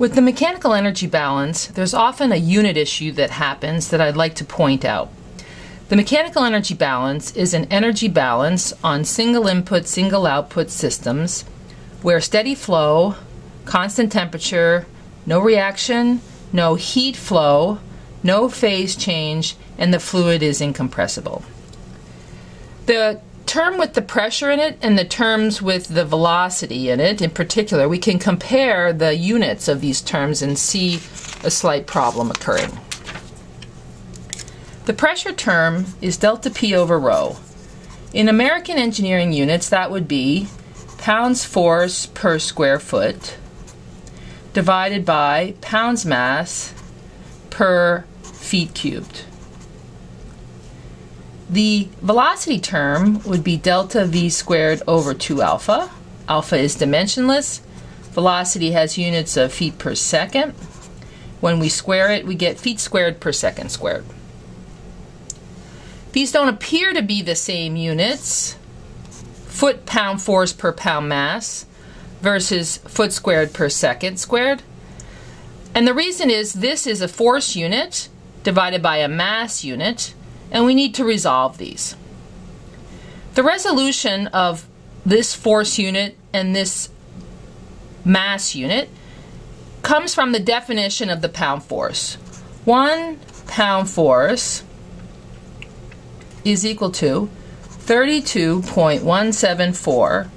With the mechanical energy balance, there's often a unit issue that happens that I'd like to point out. The mechanical energy balance is an energy balance on single input, single output systems where steady flow, constant temperature, no reaction, no heat flow, no phase change, and the fluid is incompressible. The term with the pressure in it and the terms with the velocity in it in particular, we can compare the units of these terms and see a slight problem occurring. The pressure term is delta P over rho. In American engineering units, that would be pounds force per square foot divided by pounds mass per feet cubed. The velocity term would be delta v squared over 2 alpha. Alpha is dimensionless. Velocity has units of feet per second. When we square it, we get feet squared per second squared. These don't appear to be the same units, foot pound force per pound mass versus foot squared per second squared. And the reason is this is a force unit divided by a mass unit, and we need to resolve these. The resolution of this force unit and this mass unit comes from the definition of the pound force. One pound force is equal to 32.174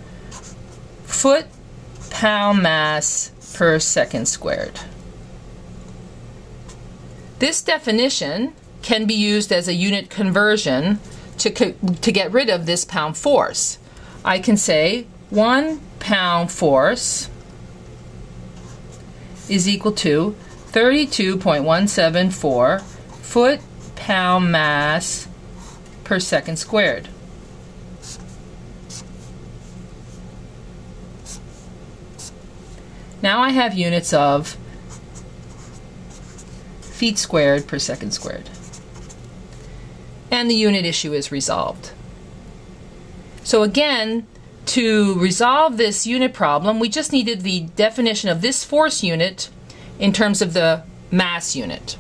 foot pound mass per second squared. This definition can be used as a unit conversion to, to get rid of this pound force. I can say 1 pound force is equal to 32.174 foot pound mass per second squared. Now I have units of feet squared per second squared. And the unit issue is resolved. So again, to resolve this unit problem, we just needed the definition of this force unit in terms of the mass unit.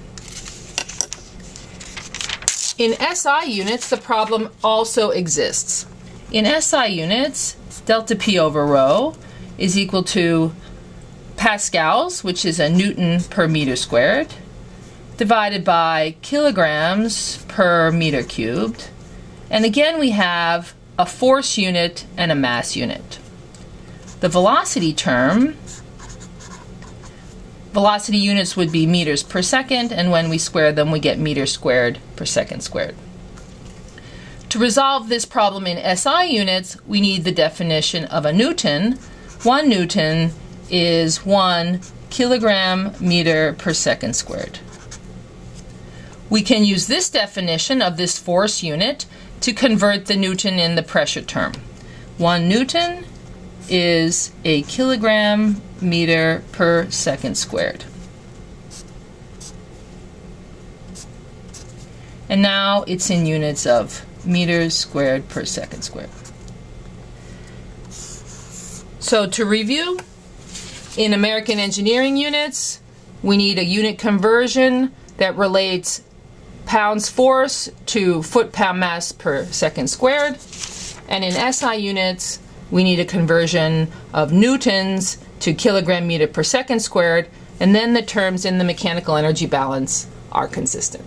In SI units, the problem also exists. In SI units, delta P over rho is equal to pascals, which is a newton per meter squared, divided by kilograms per meter cubed. And again, we have a force unit and a mass unit. The velocity term, velocity units would be meters per second, and when we square them, we get meters squared per second squared. To resolve this problem in SI units, we need the definition of a Newton. One Newton is 1 kilogram meter per second squared. We can use this definition of this force unit to convert the Newton in the pressure term. 1 Newton is a kilogram meter per second squared. And now it's in units of meters squared per second squared. So to review, in American engineering units, we need a unit conversion that relates pounds force to foot pound mass per second squared. And in SI units, we need a conversion of newtons to kilogram meter per second squared. And then the terms in the mechanical energy balance are consistent.